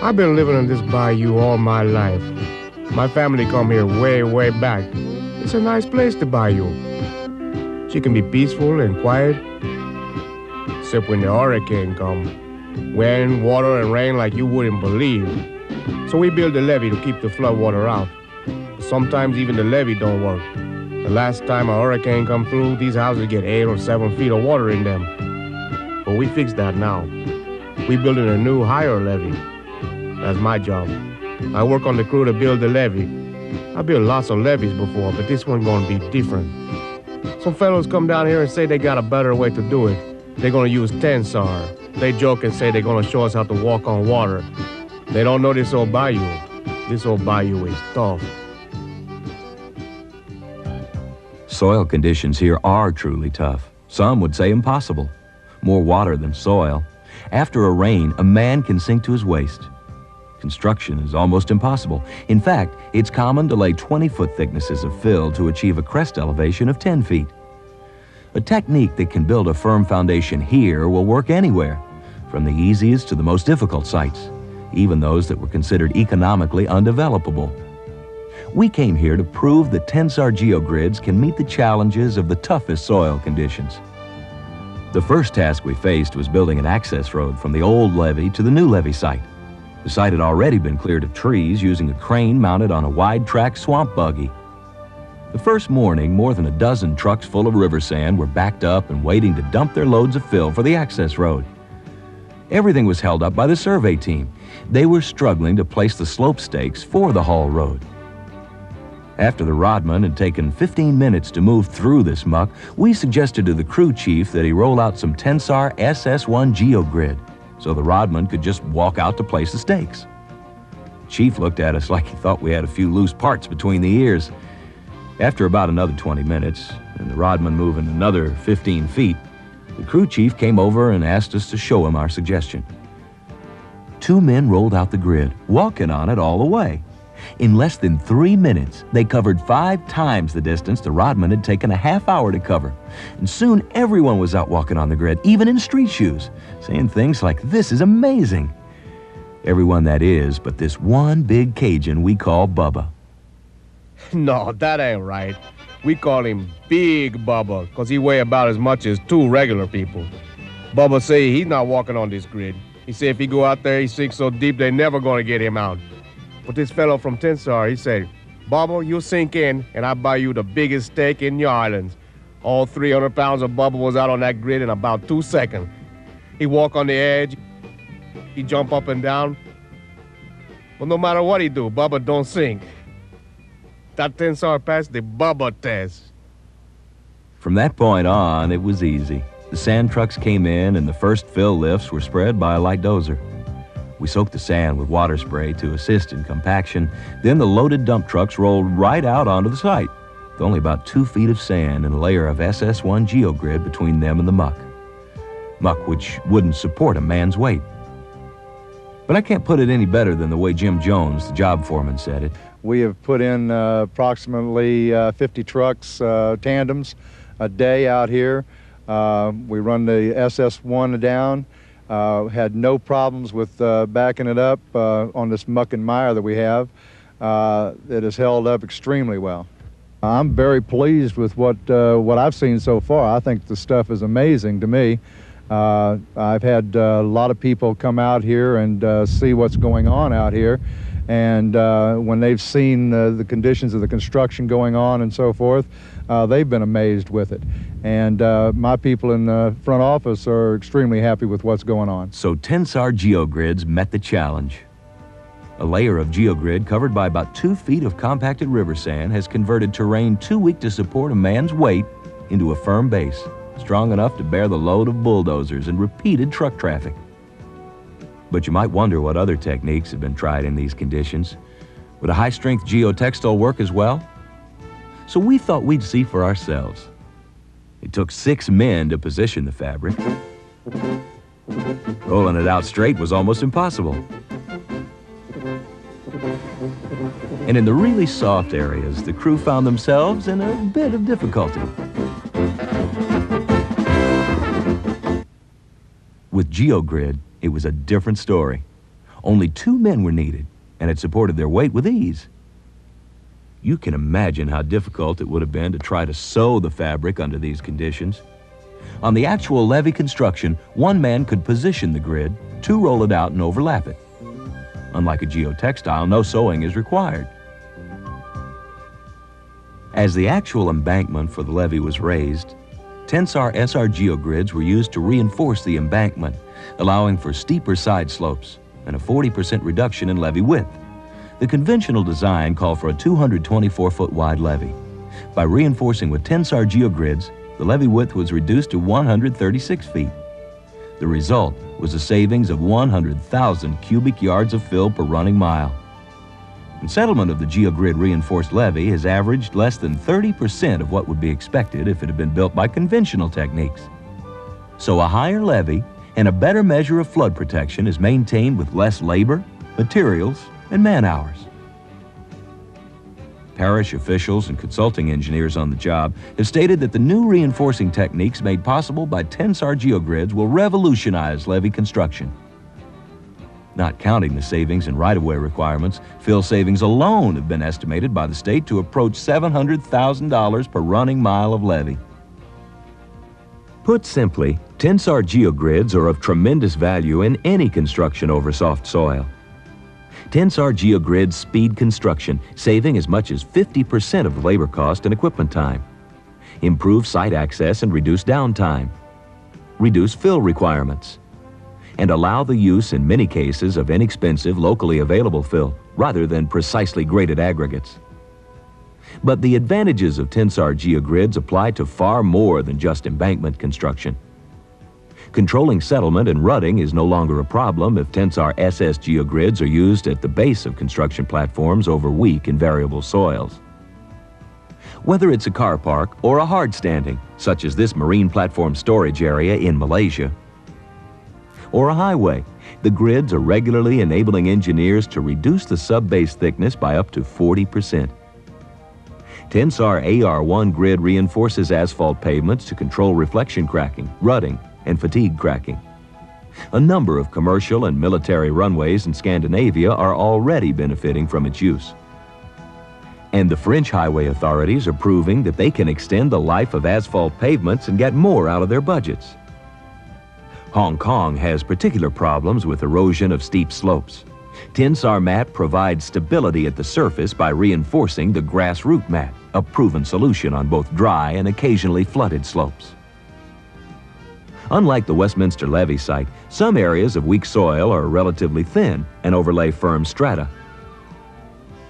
I've been living in this bayou all my life. My family come here way, way back. It's a nice place, the bayou. She can be peaceful and quiet, except when the hurricane come. Wind, water, and rain like you wouldn't believe. So we build a levee to keep the flood water out. Sometimes even the levee don't work. The last time a hurricane come through, these houses get eight or seven feet of water in them. But we fixed that now. We building a new higher levee. That's my job. I work on the crew to build the levee. I built lots of levees before, but this one's gonna be different. Some fellows come down here and say they got a better way to do it. They're gonna use Tensar. They joke and say they're gonna show us how to walk on water. They don't know this old bayou. This old bayou is tough. Soil conditions here are truly tough. Some would say impossible. More water than soil. After a rain, a man can sink to his waist. Construction is almost impossible. In fact, it's common to lay 20-foot thicknesses of fill to achieve a crest elevation of 10 feet. A technique that can build a firm foundation here will work anywhere, from the easiest to the most difficult sites, even those that were considered economically undevelopable. We came here to prove that Tensar geogrids can meet the challenges of the toughest soil conditions. The first task we faced was building an access road from the old levee to the new levee site. The site had already been cleared of trees using a crane mounted on a wide-track swamp buggy. The first morning, more than a dozen trucks full of river sand were backed up and waiting to dump their loads of fill for the access road. Everything was held up by the survey team. They were struggling to place the slope stakes for the haul road. After the rodman had taken 15 minutes to move through this muck, we suggested to the crew chief that he roll out some Tensar SS1 GeoGrid so the rodman could just walk out to place the stakes. Chief looked at us like he thought we had a few loose parts between the ears. After about another 20 minutes, and the rodman moving another 15 feet, the crew chief came over and asked us to show him our suggestion. Two men rolled out the grid, walking on it all the way. In less than three minutes, they covered five times the distance the rodman had taken a half hour to cover. And soon everyone was out walking on the grid, even in street shoes, saying things like, This is amazing. Everyone that is, but this one big Cajun we call Bubba. No, that ain't right. We call him Big Bubba, because he weigh about as much as two regular people. Bubba say he's not walking on this grid. He say if he go out there, he sinks so deep they never gonna get him out. But this fellow from Tensar, he said, Bubba, you sink in, and I buy you the biggest steak in New Orleans. All 300 pounds of Bubba was out on that grid in about two seconds. He walk on the edge, he jump up and down. But no matter what he do, Bubba don't sink. That Tensar passed the Bubba test. From that point on, it was easy. The sand trucks came in, and the first fill lifts were spread by a light dozer. We soaked the sand with water spray to assist in compaction. Then the loaded dump trucks rolled right out onto the site, with only about two feet of sand and a layer of SS1 geogrid between them and the muck. Muck which wouldn't support a man's weight. But I can't put it any better than the way Jim Jones, the job foreman, said it. We have put in uh, approximately uh, 50 trucks, uh, tandems, a day out here. Uh, we run the SS1 down. Uh, had no problems with uh, backing it up uh, on this muck and mire that we have. It has held up extremely well. I'm very pleased with what what I've seen so far. I think the stuff is amazing to me. Uh, I've had a lot of people come out here and see what's going on out here, and when they've seen the conditions of the construction going on and so forth, they've been amazed with it. And uh, my people in the front office are extremely happy with what's going on. So Tensar Geogrids met the challenge. A layer of geogrid covered by about two feet of compacted river sand has converted terrain too weak to support a man's weight into a firm base, strong enough to bear the load of bulldozers and repeated truck traffic. But you might wonder what other techniques have been tried in these conditions. Would a high-strength geotextile work as well? So we thought we'd see for ourselves. It took six men to position the fabric. Rolling it out straight was almost impossible. And in the really soft areas, the crew found themselves in a bit of difficulty. With GeoGrid, it was a different story. Only two men were needed, and it supported their weight with ease. You can imagine how difficult it would have been to try to sew the fabric under these conditions. On the actual levee construction, one man could position the grid, two roll it out and overlap it. Unlike a geotextile, no sewing is required. As the actual embankment for the levee was raised, Tensar SR geogrids were used to reinforce the embankment, allowing for steeper side slopes and a 40% reduction in levee width. The conventional design called for a 224-foot wide levee. By reinforcing with Tensar geogrids, the levee width was reduced to 136 feet. The result was a savings of 100,000 cubic yards of fill per running mile. And settlement of the GeoGrid reinforced levee has averaged less than 30% of what would be expected if it had been built by conventional techniques. So a higher levee and a better measure of flood protection is maintained with less labor, materials, and man hours. Parish officials and consulting engineers on the job have stated that the new reinforcing techniques made possible by Tensar geogrids will revolutionize levee construction. Not counting the savings and right-of-way requirements, fill savings alone have been estimated by the state to approach $700,000 per running mile of levee. Put simply, Tensar geogrids are of tremendous value in any construction over soft soil. Tensar geogrids speed construction, saving as much as 50% of the labor cost and equipment time. Improve site access and reduce downtime. Reduce fill requirements. And allow the use in many cases of inexpensive, locally available fill, rather than precisely graded aggregates. But the advantages of Tensar GeoGrids apply to far more than just embankment construction. Controlling settlement and rutting is no longer a problem if Tensar SS geogrids are used at the base of construction platforms over weak and variable soils. Whether it's a car park or a hard standing, such as this marine platform storage area in Malaysia, or a highway, the grids are regularly enabling engineers to reduce the sub-base thickness by up to 40%. Tensar AR1 grid reinforces asphalt pavements to control reflection cracking, rutting, and fatigue cracking. A number of commercial and military runways in Scandinavia are already benefiting from its use. And the French highway authorities are proving that they can extend the life of asphalt pavements and get more out of their budgets. Hong Kong has particular problems with erosion of steep slopes. Tensar mat provides stability at the surface by reinforcing the grass root mat, a proven solution on both dry and occasionally flooded slopes. Unlike the Westminster Levee site, some areas of weak soil are relatively thin and overlay firm strata.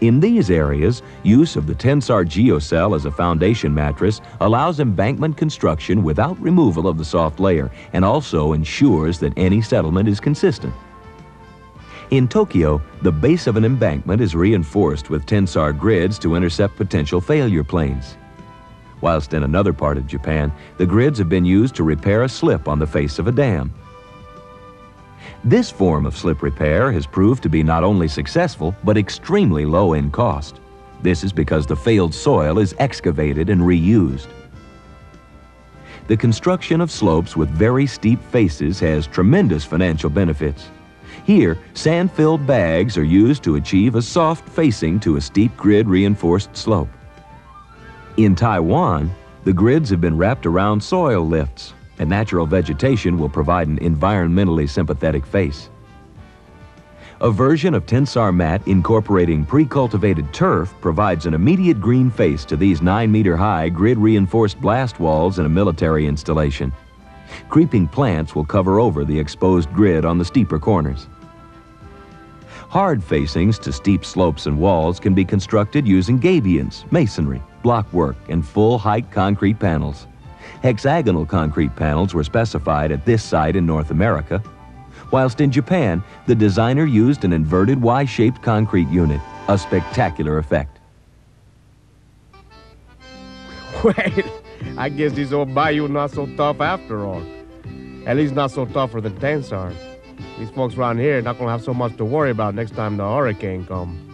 In these areas, use of the Tensar GeoCell as a foundation mattress allows embankment construction without removal of the soft layer and also ensures that any settlement is consistent. In Tokyo, the base of an embankment is reinforced with Tensar grids to intercept potential failure planes whilst in another part of Japan, the grids have been used to repair a slip on the face of a dam. This form of slip repair has proved to be not only successful, but extremely low in cost. This is because the failed soil is excavated and reused. The construction of slopes with very steep faces has tremendous financial benefits. Here, sand-filled bags are used to achieve a soft facing to a steep grid reinforced slope. In Taiwan, the grids have been wrapped around soil lifts, and natural vegetation will provide an environmentally sympathetic face. A version of Tensar mat incorporating pre-cultivated turf provides an immediate green face to these 9-meter-high grid-reinforced blast walls in a military installation. Creeping plants will cover over the exposed grid on the steeper corners. Hard facings to steep slopes and walls can be constructed using gabions, masonry, blockwork, and full-height concrete panels. Hexagonal concrete panels were specified at this site in North America, whilst in Japan, the designer used an inverted Y-shaped concrete unit, a spectacular effect. Wait, I guess this old bayou not so tough after all. At least not so tough tougher than Tensar. These folks around here not gonna have so much to worry about next time the hurricane comes.